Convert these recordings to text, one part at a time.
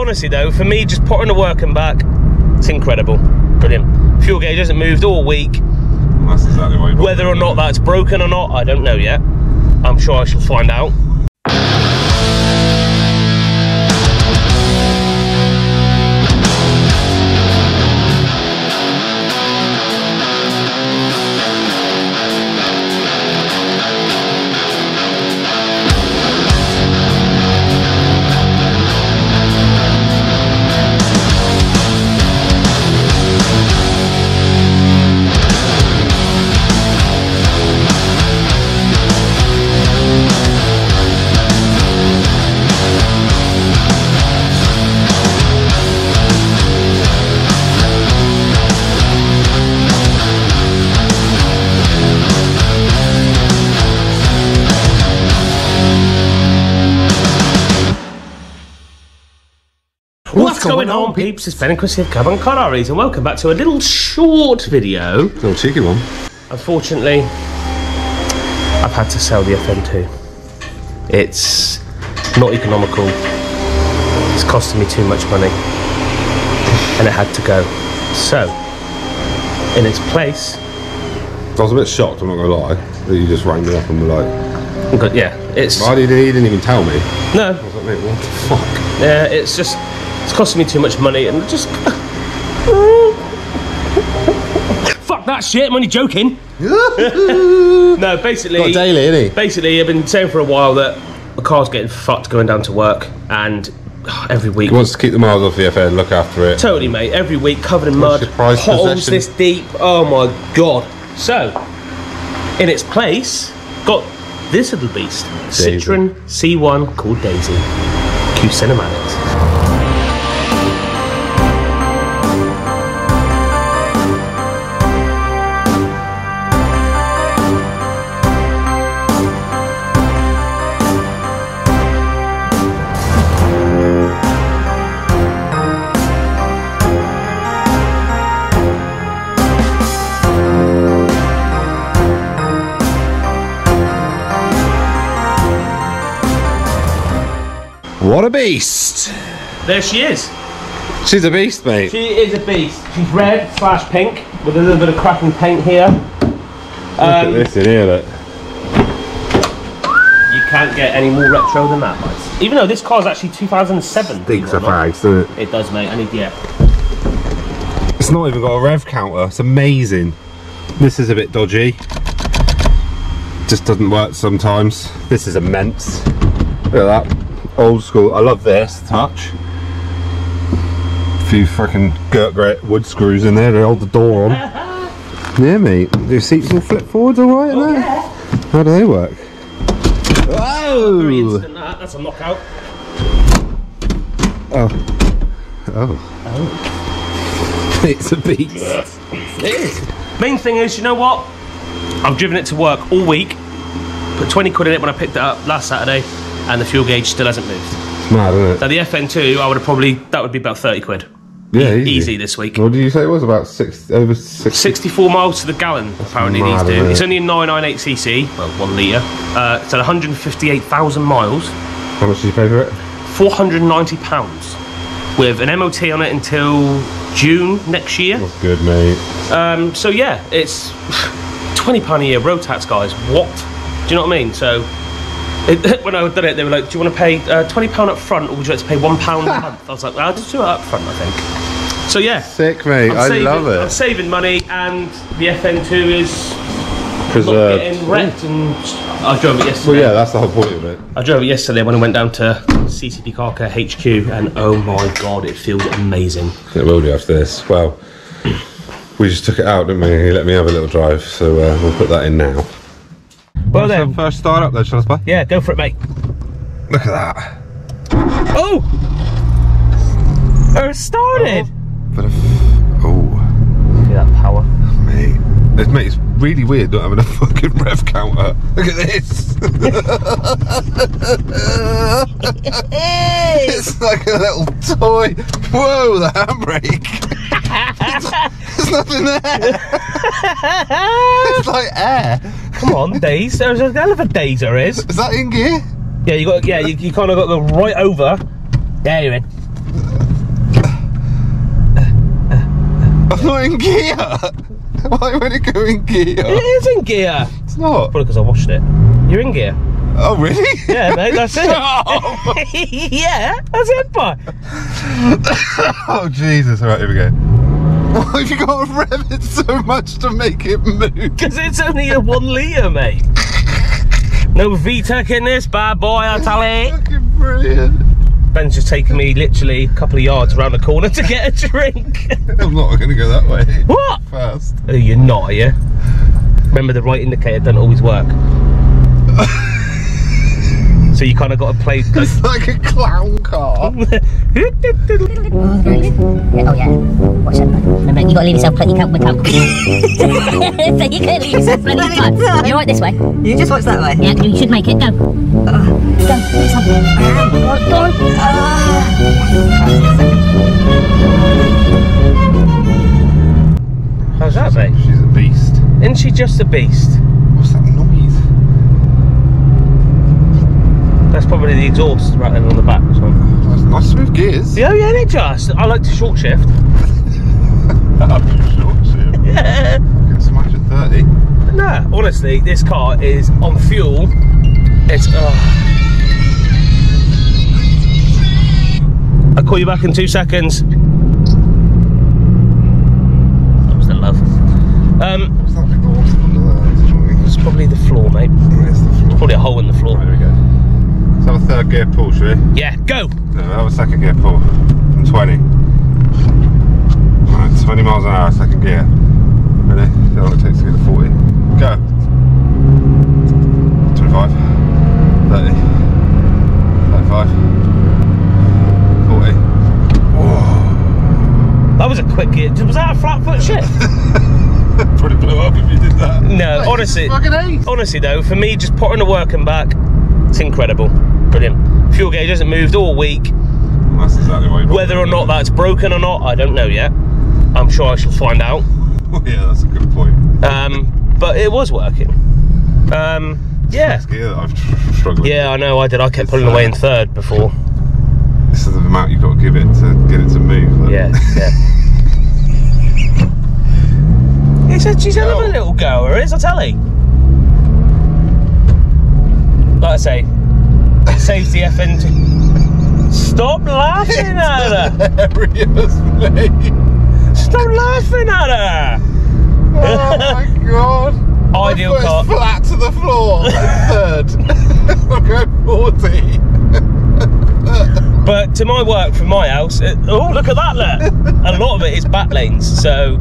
honestly though, for me, just putting the work and back, it's incredible. Brilliant. Fuel gauge hasn't moved all week. That's exactly what. Whether or not that's broken or not, I don't know yet. I'm sure I shall find out. What's, going, on, peeps? It's Ben and Chris here, Cowabunga Car Diaries, and welcome back to a little short video. A Little cheeky one. Unfortunately, I've had to sell the FN2. It's not economical. It's costing me too much money, and it had to go. So, in its place, I was a bit shocked, I'm not gonna lie, that you just rang me up and were like, but yeah, it's why did he didn't even tell me? no, I was like, mate, what the fuck? yeah, it's just it's costing me too much money, and just fuck that shit. I'm only joking. no, basically, Got daily, innit? basically, I've been saying for a while that my car's getting fucked going down to work, and every week, He wants to keep the miles off the FN, look after it. totally, mate, every week covered in What's mud, potholes possession? this deep. Oh my god! So, in its place, got this little beast, Daisy. Citroen C1 called Daisy, Q Cinematics. What a beast! There she is. She's a beast, mate. She is a beast. She's red slash pink with a little bit of cracking paint here. look at Um, this in here, look. You can't get any more retro than that, mate. Even though this car is actually 2007. believe it or not. fags, doesn't it? It does, mate. I need yeah. It's not even got a rev counter. It's amazing. This is a bit dodgy. Just doesn't work sometimes. This is immense. Look at that. Old school. I love this touch. A few freaking Gertgret wood screws in there to hold the door on. yeah, mate. The seats all flip forwards alright in there? How do they work? Instant, that. That's a knockout. Oh. Oh. oh. It's a beast. It is. Main thing is, you know what? I've driven it to work all week. Put 20 quid in it when I picked it up last Saturday, and the fuel gauge still hasn't moved. It's mad, isn't it? Now the FN2, I would have probably that would be about 30 quid. Yeah, Easy this week. What did you say it was? About six, over six. 64 miles to the gallon, apparently mad, these do. it? It's only a 998cc, well, one litre. Uh, it's at 158,000 miles, How much did you pay for it? 490 pounds, with an MOT on it until June next year. That's good, mate. Um, so yeah, it's 20 pound a year road tax, guys. What? Do you know what I mean? So. It, when I did it, they were like, "Do you want to pay uh, twenty pound up front, or would you like to pay one pound a month?" I was like, "I'll just do it up front, I think." So yeah, Sick, mate. I'm I saving, love I'm saving money, and the FN2 is Preserved. getting wrecked. And I drove it yesterday. Well, yeah, that's the whole point of it. I drove it yesterday when I went down to CCD Car Care HQ, and oh my god, it feels amazing. It will do after this. Well, we just took it out, didn't we? He let me have a little drive, so uh, we'll put that in now. Well then, first start up there, shall I yeah, go for it, mate. Look at that. Oh, oh it started. But if, oh, See that power? mate. It, mate, it's really weird not having a fucking rev counter. Look at this. it's like a little toy. Whoa, the handbrake. There's nothing there. it's like air. Come on, days. There's a hell of a days there is. Is that in gear? Yeah, you got. Yeah, you, you kind of got the right over. There you're in. I'm not in gear. Why would it go in gear? It is in gear. It's not. Probably because I washed it. You're in gear. Oh, really? Yeah, mate, that's it. Yeah, that's it, boy. oh, Jesus. All right, here we go. Why have you got to rev it so much to make it move? Because it's only a one litre, mate. No VTEC in this bad boy, I tell you. Fucking brilliant. Ben's just taking me literally a couple of yards around the corner to get a drink. I'm not going to go that way. what? Fast. Oh, you're not, are you? Remember the right indicator doesn't always work. so you kind of got to play. It's like a clown car. Oh, yeah. Yeah. Watch that, man. Remember, you got to leave yourself plenty count with count. so you can leave yourself plenty of time. You're right this way. You just watch that way. Yeah, you should make it. Go. Go. It's on. Go on. Go on. How's that, mate? She's a beast. Isn't she just a beast? What's that noise? That's probably the exhaust right there on the back something. That's nice smooth gears. Yeah, yeah, they just. I like to short shift. Sure so. Yeah. Can smash at 30. Nah, honestly, this car is on fuel. It's. Uh... I'll call you back in two seconds. That was the love. Um, What's that big under there? It's probably the floor, mate. Where's the floor? Probably a hole in the floor. Right, there we go. Let's have a third gear pull, shall we? Yeah, go! No, have a second gear pull. And 20. Right, 20 miles an hour, second gear. Ready? See how long it takes to get to 40. Go. 25. 30. 35. 40. That was a quick gear. Was that a flat foot shift? Probably blew up if you did that. No, honestly. Fucking ace. Honestly though, for me, just putting the work and back, it's incredible. Brilliant. Fuel gauge hasn't moved all week. That's exactly Whether or not that's broken or not, I don't know yet. I'm sure I shall find out. yeah, that's a good point. Um, but it was working. Um, yeah. This that I've tr- struggled with. Yeah, I know I did. I kept pulling away in third before. This is the amount you've got to give it to get it to move. Yeah, yeah. It's a, she's a lovely little goer, is I tell you. Like I say, it saves the FN. Stop laughing at her! Mate. Stop laughing at her! Oh my god. My Ideal is car. flat to the floor. Third. I'm going 40. But to my work from my house, it, oh look at that! Look, a lot of it is back lanes. So,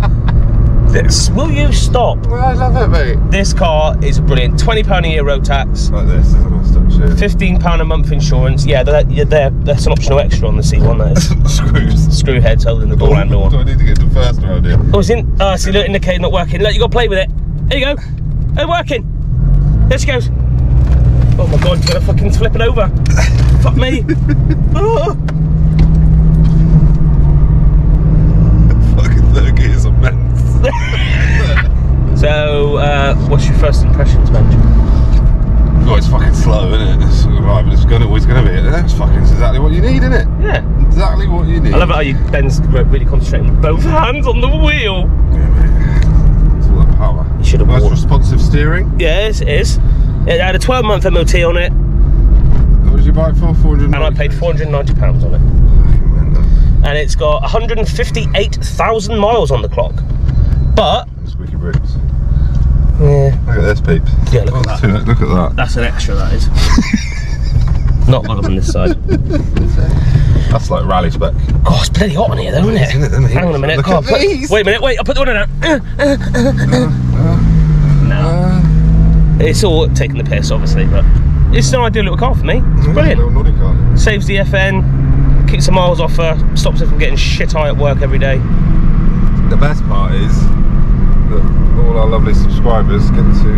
this, will you stop? Well, I love it, mate. This car is brilliant. Twenty pound a year road tax. Like this, isn't it? Shit. Fifteen pound a month insurance. Yeah, that, yeah, there. That's an optional extra on the seat, one That is. Screws. Screw heads holding the door handle Do on. I need to get the first around here? Oh, it's in. Oh, see, look, indicator not working. Look, you got to play with it. There you go. It's working. There she goes. Oh my god, you're gonna fucking flip it over. Fuck me. Oh. Fucking third gear's immense. So, uh, what's your first impressions, Benj? Oh, it's fucking slow, isn't it? It's right, but it's gonna, always going to be. That's fucking exactly what you need, isn't it? Yeah. Exactly what you need. I love it how you Ben's really concentrating with both hands on the wheel. Yeah, mate. It's all that power. You should have Nice responsive steering. Yes, it is. It had a 12 month MOT on it, What did you buy it for? 400 and I paid 490 pounds on it. And it's got 158,000 miles on the clock. But Squeaky boots. yeah, Look at this, peeps. Yeah, look at that. Look at that. that's an extra. That is. Not got them on this side. That's like rally spec. God, it's bloody hot in here, though, isn't it? Isn't it, isn't? Hang on a minute. At put- wait a minute. Wait, I'll put the one down. Uh, uh, uh, no, it's all taking the piss, obviously, but it's an ideal little car for me. It's brilliant. Little naughty car. Saves the FN, kicks the miles off her, stops her from getting shit high at work every day. The best part is that all our lovely subscribers get to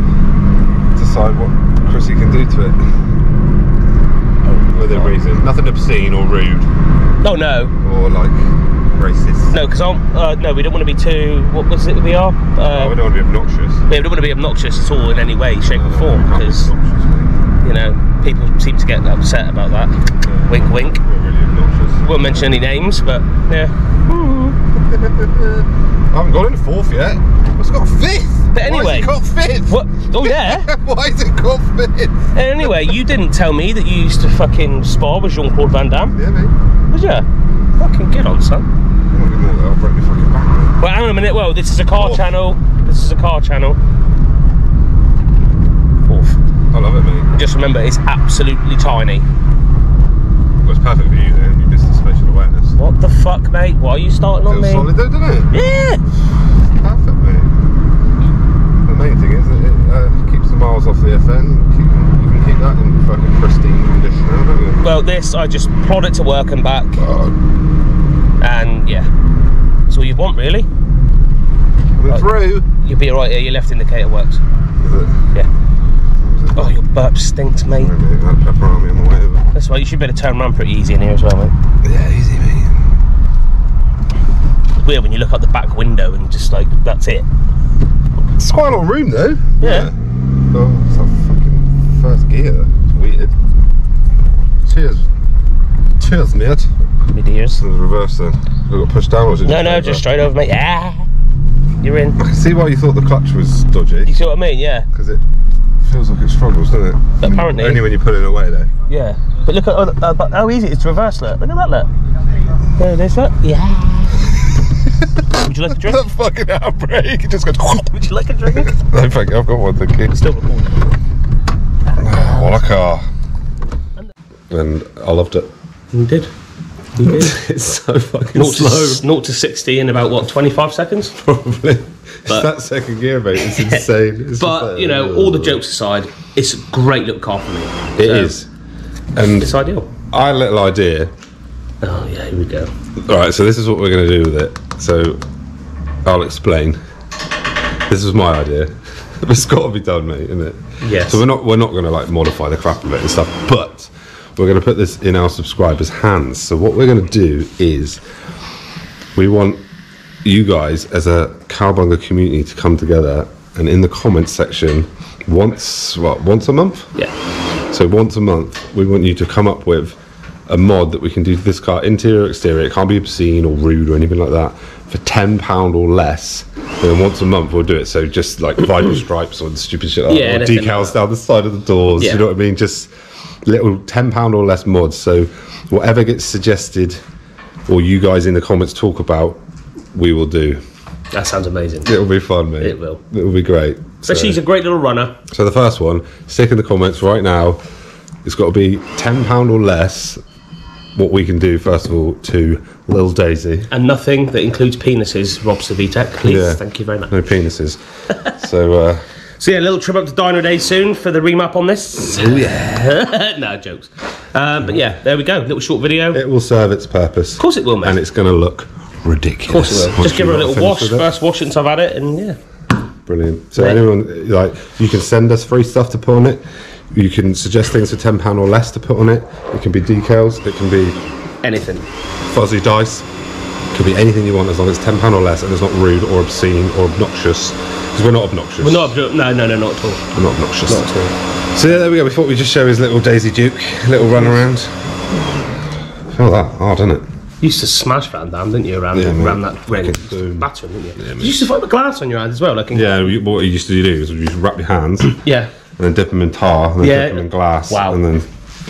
decide what Chrissy can do to it. Within reason. Nothing obscene or rude Oh no, or like racist. no, because I'm uh, no, we don't want to be too. What was it? We are. Oh, Uh, we don't want to be obnoxious. we don't want to be obnoxious at all in any way, shape, or form, because you know people seem to get upset about that. Wink, wink. We're really obnoxious. We won't mention any names, but yeah. I haven't got in fourth yet. It's got fifth. But anyway- Why it got fifth? What? Oh yeah. Why is it got fifth? anyway, you didn't tell me that you used to fucking spar with Jean Claude Van Damme, Yeah, mate. did ya? Fucking get on, son. I'm not gonna let I'll break my fucking back. Well, hang on a minute. Well, this is a car Fourth. channel. This is a car channel. Fourth. I love it, mate. Just remember, it's absolutely tiny. Well, it's perfect for you then. You missed the spatial awareness. What the fuck, mate? Why are you starting on me? solid though, doesn't it? Yeah. Perfect, mate. The main thing is that it uh, keeps the miles off the FN. Keep, you can keep that in fucking pristine condition, now, don't you? Well, this I just plod it to work and back, Oh, and yeah, that's all you want, really. coming through. You'll be alright here. Your left indicator works. Is it? Yeah. Oh, your burp stinks, mate. Sorry, mate. I had pepperoni on the way over. That's why you should better turn around pretty easy in here as well, mate. Yeah, easy, mate. Weird when you look out the back window and just like that's it. It's quite a lot of room though. Yeah. Oh, it's like fucking first gear. It's weird. Cheers. Cheers, mate. Mid ears. So the reverse then. We got pushed down or is it No, no, just straight over, mate. Ah, you're in. I can see why you thought the clutch was dodgy. You see what I mean? Yeah, Because it feels like it struggles, doesn't it? But apparently- Only when you put it away though. yeah. But look at uh, but how easy it's to reverse. Look, look at that. Look. There it is. Look. Yeah. Would you like a drink? That fucking outbreak. It just goes. Would you like a drink? no, thank you. I've got one, thank you. Still recording. What a car. And I loved it. You did. You did. It's so fucking Naught to, naught to 60 in about what 25 seconds. Probably. But- it's that second gear, mate. It's insane. It's But like- you know, all the jokes aside, it's a great little car for me. It So, is. And It's ideal. I had a little idea. Oh yeah, here we go. All right, so this is what we're going to do with it. So I'll explain. This was my idea. it's got to be done, mate, isn't it? Yes. So we're not we're not going to like modify the crap of it and stuff, but we're going to put this in our subscribers' hands. So what we're going to do is we want you guys as a Cowabunga community to come together and in the comments section once what once a month Yeah. so once a month, we want you to come up with a mod that we can do to this car, interior, exterior. It can't be obscene or rude or anything like that. For ten pound or less, and then once a month we'll do it. So just like vinyl stripes or stupid shit like Yeah, that, or decals like that. down the side of the doors. Yeah. You know what I mean? Just little ten pound or less mods. So whatever gets suggested, or you guys in the comments talk about, we will do. That sounds amazing. It'll be fun, mate. It will. It will be great. So So- she's a great little runner. so the first one, stick in the comments right now. It's got to be ten pound or less. What we can do first of all to Lil Daisy. And nothing that includes penises, Rob Savitek, please. Yeah. Thank you very much. No penises. so uh, So yeah, a little trip up to Dynodaze soon for the remap on this. oh yeah, no jokes. Um, but yeah, there we go. Little short video. It will serve its purpose. Of course it will, mate. and it's going to look ridiculous. Of course it will. once Just give her a little wash, first wash since I've had it, and yeah. Brilliant. So Mate. anyone like you can send us free stuff to put on it. You can suggest things for ten pound or less to put on it. It can be decals. It can be Anything. fuzzy dice. It could be anything you want as long as it's ten pound or less and it's not rude or obscene or obnoxious. Because we're not obnoxious. We're not. No, no, no, not at all. We're not obnoxious. Not at all. So yeah, there we go. We thought we'd just show his little Daisy Duke, little run around. Feel that hard, doesn't it? You used to smash Van Damme, didn't you? Around, Yeah, around that ring. Batter him, didn't you? you used to fight with glass on your hand as well. Like in, Yeah. What you used to do is you wrap your hands and then dip them in tar and then Yeah. dip them in glass Wow. and then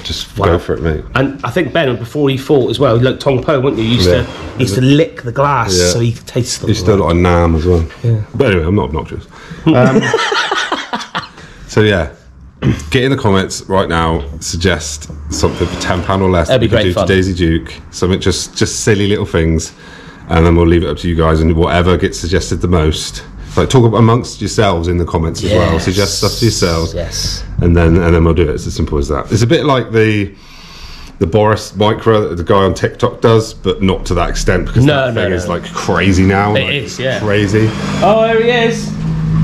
just Wow. go for it, mate. And I think Ben, before he fought as well, like Tong Po, wouldn't you? used Yeah. to used to lick the glass Yeah. so he could taste the Used to do a lot of nam as well. Yeah. But anyway, I'm not obnoxious. Um, so yeah, get in the comments right now. Suggest something for ten pound or less That'd be that we great could fun. do to Daisy Duke. Something just just silly little things, and then we'll leave it up to you guys and whatever gets suggested the most. Like talk amongst yourselves in the comments as well. Suggest stuff to yourselves, Yes. and then and then we'll do it. It's as simple as that. It's a bit like the. The Boris Micra that the guy on TikTok does, but not to that extent because No, that no, thing no. is like crazy now. It like, is, yeah. crazy. Oh, there he is.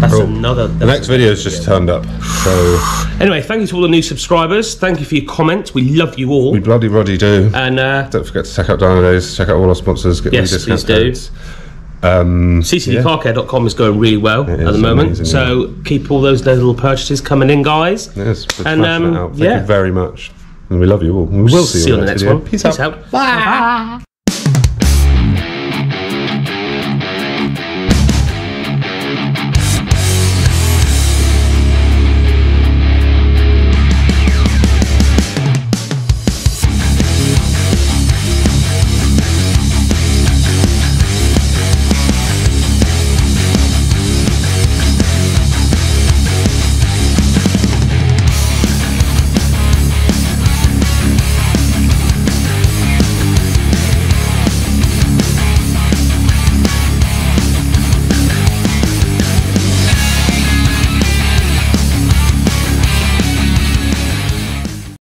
That's Cool. another. The next video's just turned up, so Anyway, thank you to all the new subscribers. Thank you for your comments. We love you all. we bloody bloody do. And uh, Don't forget to check out Dynodaze, check out all our sponsors, get Yes, all the discount please do. codes. Um, CCDcarcare.com is going really well at the moment. amazing, so keep all those little purchases coming in, guys. yes, And, um. Thank yeah. you very much. And we love you all. We will see, See you on the next video. one. Peace, Peace out. out. Bye.